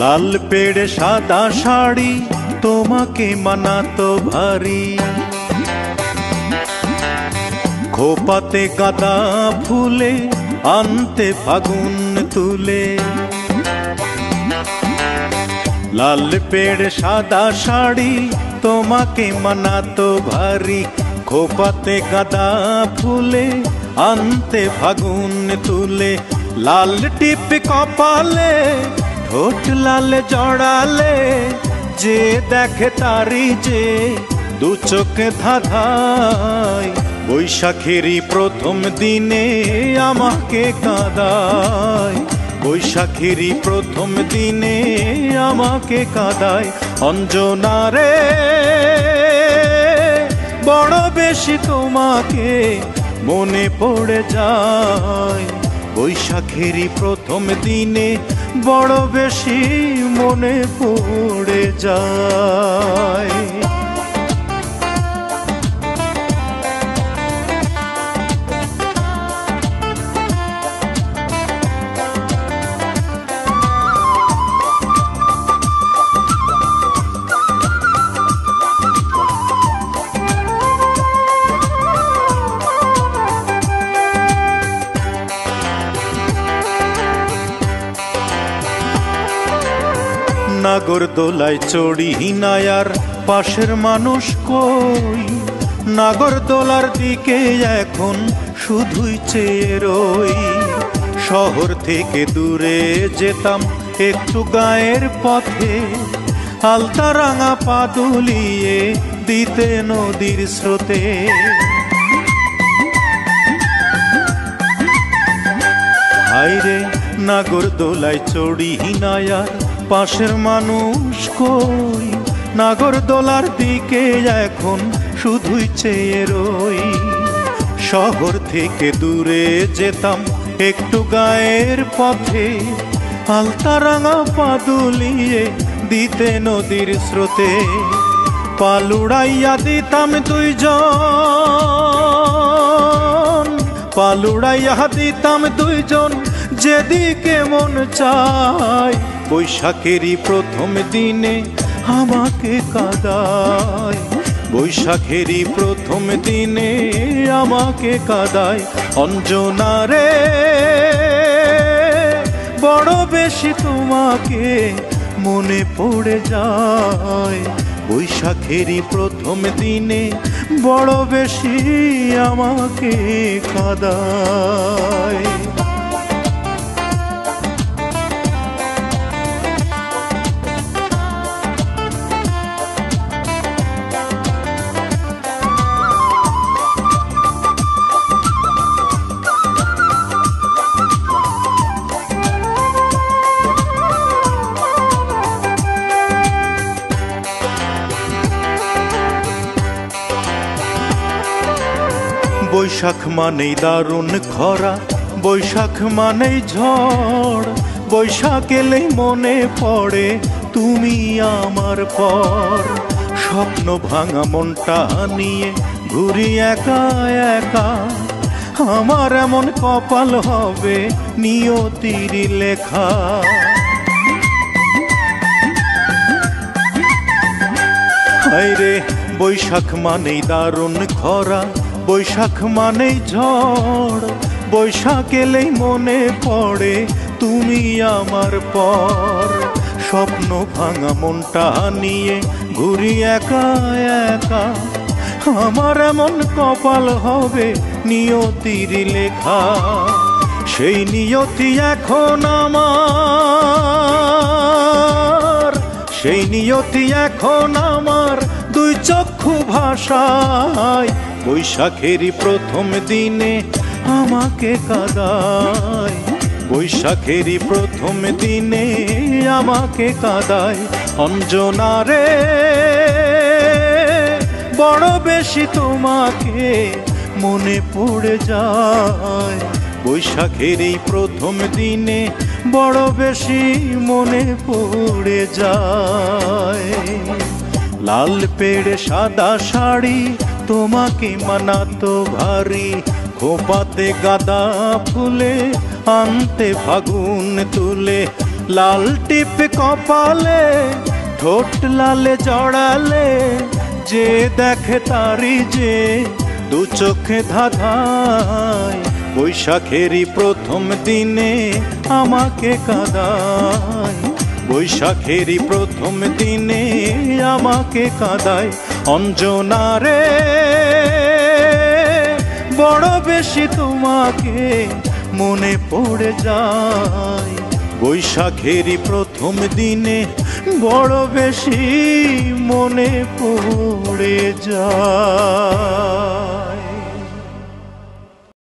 লাল পেড়ে সাদা শাড়ি তোমাকে মানাতো ভারী। খোপাতে গাদা ফুলে আনতে ফাগুন তুলে। লাল পেড় সাদা শাড়ি তোমাকে মানাতো ভারী। খোপাতে গাদা ফুলে আনতে ফাগুন তুলে। লাল টিপ কপালে ঠোঁট লাল জড়ালে যে দেখে তারি যে দু চোখে ধাধায় বৈশাখেরই প্রথম দিনে আমাকে কাঁদায় বৈশাখেরই প্রথম দিনে আমাকে কাঁদায় অঞ্জনা রে বড় বেশি তোমাকে মনে পড়ে যায় বৈশাখেরই প্রথম দিনে বড় বেশি মনে পড়ে যায়। নাগর দোলায় চড়ি হিনায়ার, পাশের মানুষ কই? নাগর দোলার দিকে এখন শুধুই চেয়ে রই। শহর থেকে দূরে যেতাম একটু গায়ের পথে। আলতা রাঙা পা দুলিয়ে দিতে নদীর স্রোতে। হাইরে নাগর দোলায় চড়ি হিনায়ার পাশের মানুষ কই? নাগর দোলার দিকে এখন শুধুই চেয়ে রই। শহর থেকে দূরে যেতাম একটু গায়ের পথে। আলতা রাঙা পাদুলিয়ে দিতে নদীর স্রোতে। পালুড়াইয়া দিতাম দুইজন। পালুড়াইয়া দিতাম দুইজন, যেদিকে মন চায়। বৈশাখেরই প্রথম দিনে আমাকে কাদায়। বৈশাখেরই প্রথম দিনে আমাকে কাদায়। অঞ্জনারে বড় বেশি তোমাকে মনে পড়ে যায়। বৈশাখেরই প্রথম দিনে বড় বেশি আমাকে কাদায়। বৈশাখ মানেই দারুণ খরা, বৈশাখ মানেই ঝড়। বৈশাখ এলেই মনে পড়ে তুমি আমার পর। স্বপ্ন ভাঙা মনটা নিয়ে ঘুরি একা একা। আমার এমন কপাল হবে নিয়তির লেখা। হায়রে বৈশাখ মানেই দারুণ খরা বৈশাখ মানেই ঝড়, বৈশাখ এলেই মনে পড়ে তুমি আমার পর। স্বপ্ন ভাঙা মনটা নিয়ে ঘুরি একা একা। আমার এমন কপাল হবে নিয়তির লেখা। সেই নিয়তি এখন আমার, সেই নিয়তি এখন আমার দুই চক্ষু ভাষায় বৈশাখেরই প্রথম দিনে আমাকে কাদায়। বৈশাখেরই প্রথম দিনে আমাকে কাদায়। অঞ্জনারে বড় বেশি তোমাকে মনে পড়ে যায়। বৈশাখের এই প্রথম দিনে বড় বেশি মনে পড়ে যায়। লাল পেড়ে সাদা শাড়ি তোমাকে মানাতো ভারী, খোপাতে গাদা ফুলে, আনতে ফাগুন তুলে, লাল টিপ কপালে, ঠোঁট লালে জড়ালে, যে দেখে তারি যে দু চোখে ধাধায়। বৈশাখেরই প্রথম দিনে আমাকে কাদায়। বৈশাখেরই প্রথম দিনে আমাকে কাদায়। অঞ্জনা রে বড় বেশি তোমাকে মনে পড়ে যায়। বৈশাখেরই প্রথম দিনে বড় বেশি মনে পড়ে যায়।